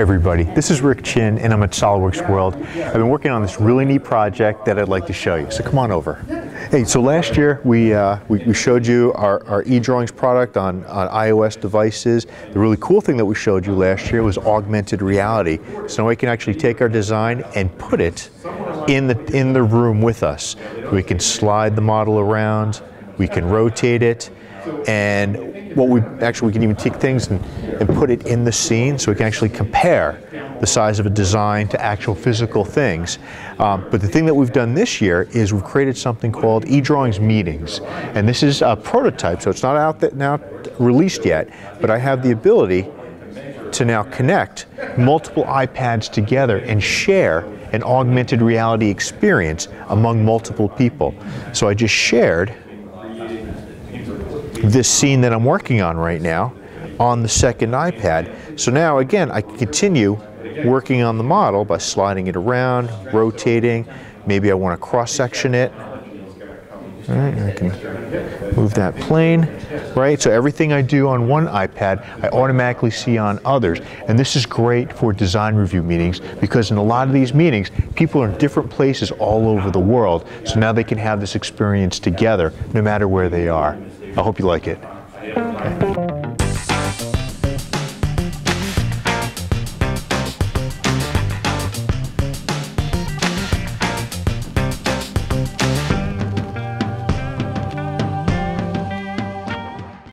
Everybody, this is Rick Chin and I'm at SOLIDWORKS World. I've been working on this really neat project that I'd like to show you, so come on over. Hey, so last year we, uh, we, we, showed you our, our eDrawings product on, on iOS devices. The really cool thing that we showed you last year was augmented reality. So now we can actually take our design and put it in the, in the room with us. We can slide the model around, we can rotate it, and what we actually we can even take things and, and put it in the scene so we can actually compare the size of a design to actual physical things. Um, but the thing that we've done this year is we've created something called eDrawings Meetings. And this is a prototype, so it's not out that now released yet, but I have the ability to now connect multiple iPads together and share an augmented reality experience among multiple people. So I just shared this scene that I'm working on right now on the second iPad. So now again, I can continue working on the model by sliding it around, rotating. Maybe I want to cross-section it. All right, I can move that plane, right? So everything I do on one iPad, I automatically see on others. And this is great for design review meetings because in a lot of these meetings, people are in different places all over the world. So now they can have this experience together no matter where they are. I hope you like it. Okay.